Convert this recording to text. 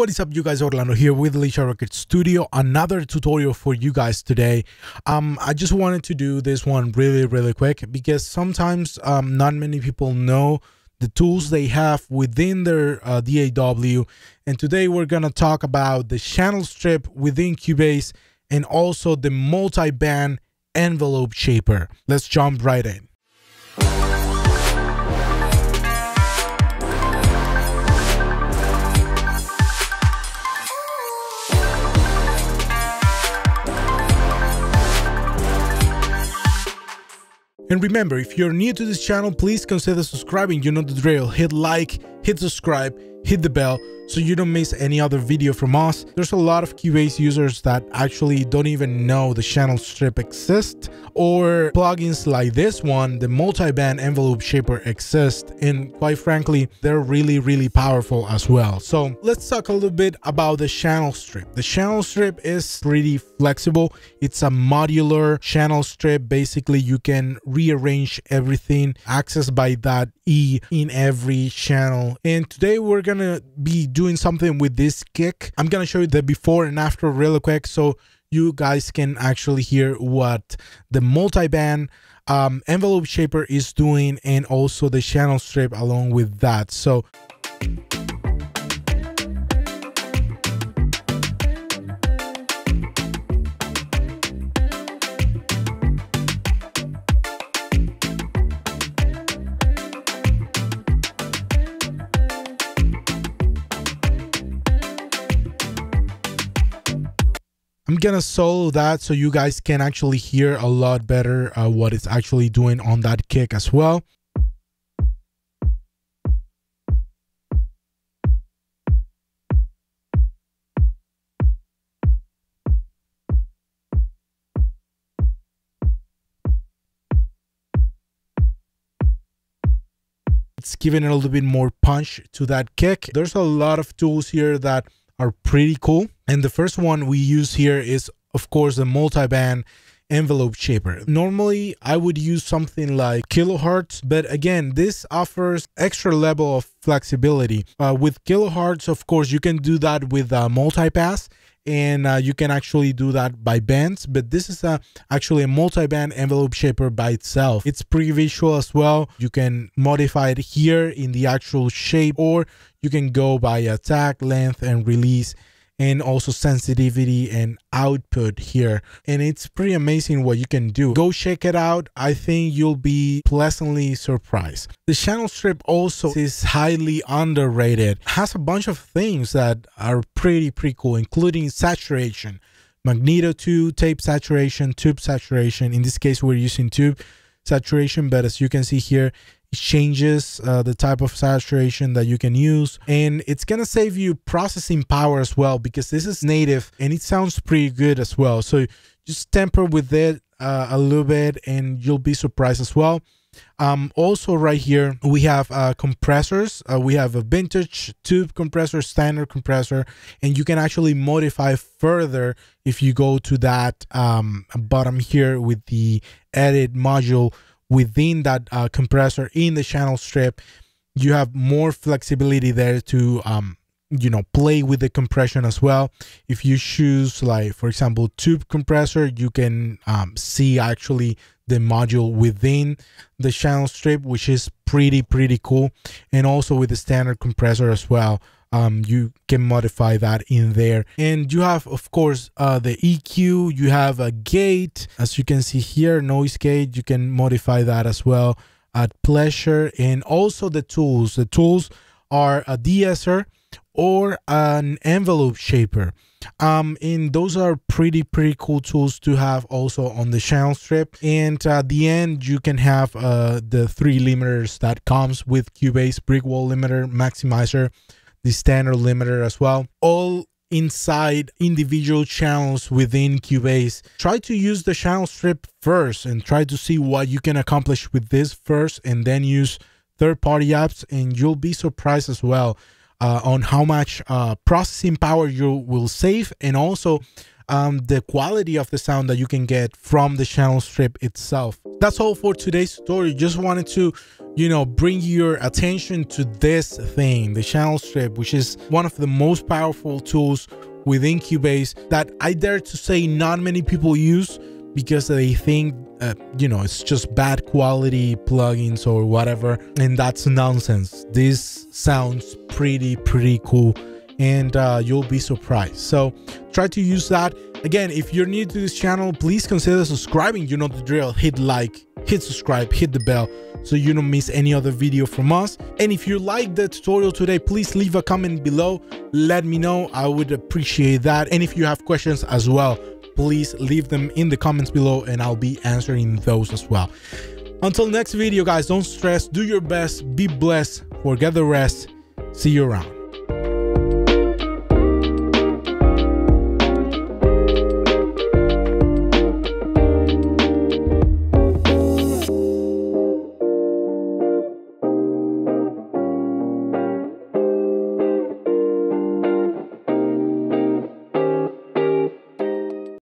What is up you guys, Orlando here with Elisha Record Studio. Another tutorial for you guys today. Um, I just wanted to do this one really, really quick because sometimes um, not many people know the tools they have within their uh, DAW. And today we're going to talk about the channel strip within Cubase and also the multi-band envelope shaper. Let's jump right in. And remember, if you're new to this channel, please consider subscribing. You know the drill. Hit like, hit subscribe, hit the bell so you don't miss any other video from us. There's a lot of Cubase users that actually don't even know the channel strip exists or plugins like this one, the multi-band envelope shaper exists and quite frankly, they're really, really powerful as well. So let's talk a little bit about the channel strip. The channel strip is pretty flexible. It's a modular channel strip. Basically, you can rearrange everything accessed by that E in every channel. And today we're gonna be doing something with this kick. I'm gonna show you the before and after really quick so you guys can actually hear what the multi-band um, envelope shaper is doing and also the channel strip along with that. So I'm gonna solo that so you guys can actually hear a lot better uh, what it's actually doing on that kick as well. It's giving a little bit more punch to that kick. There's a lot of tools here that are pretty cool. And the first one we use here is, of course, the multi-band envelope shaper. Normally, I would use something like Kilohearts, but again, this offers extra level of flexibility. Uh, with Kilohearts, of course, you can do that with uh, multipass and uh, you can actually do that by bands but this is a, actually a multi-band envelope shaper by itself. It's pretty visual as well. You can modify it here in the actual shape or you can go by attack length and release and also sensitivity and output here. And it's pretty amazing what you can do. Go check it out. I think you'll be pleasantly surprised. The channel strip also is highly underrated. Has a bunch of things that are pretty, pretty cool, including saturation. Magneto 2, tape saturation, tube saturation. In this case, we're using tube saturation, but as you can see here, changes uh, the type of saturation that you can use. And it's gonna save you processing power as well because this is native and it sounds pretty good as well. So just temper with it uh, a little bit and you'll be surprised as well. Um, also right here we have uh, compressors. Uh, we have a vintage tube compressor standard compressor and you can actually modify further if you go to that um, bottom here with the edit module within that uh, compressor in the channel strip you have more flexibility there to um, you know play with the compression as well. If you choose like for example tube compressor you can um, see actually the module within the channel strip which is pretty pretty cool. And also with the standard compressor as well um, you can modify that in there. And you have, of course, uh, the EQ, you have a gate, as you can see here, noise gate, you can modify that as well at pleasure. And also the tools. The tools are a deesser or an envelope shaper. Um, and those are pretty, pretty cool tools to have also on the channel strip. And at the end, you can have uh, the three limiters that comes with Cubase brick wall limiter, maximizer, the standard limiter as well. All inside individual channels within Cubase. Try to use the channel strip first and try to see what you can accomplish with this first and then use third-party apps and you'll be surprised as well uh, on how much uh, processing power you will save and also um, the quality of the sound that you can get from the channel strip itself. That's all for today's tutorial. Just wanted to, you know, bring your attention to this thing, the channel strip, which is one of the most powerful tools within Cubase that I dare to say not many people use because they think uh, you know it's just bad quality plugins or whatever and that's nonsense. This sounds pretty pretty cool and uh, you'll be surprised. So try to use that. Again if you're new to this channel please consider subscribing. You know the drill. Hit like hit subscribe hit the bell so you don't miss any other video from us. And if you like the tutorial today please leave a comment below. Let me know. I would appreciate that. And if you have questions as well please leave them in the comments below and I'll be answering those as well. Until next video, guys, don't stress, do your best, be blessed, forget the rest. See you around.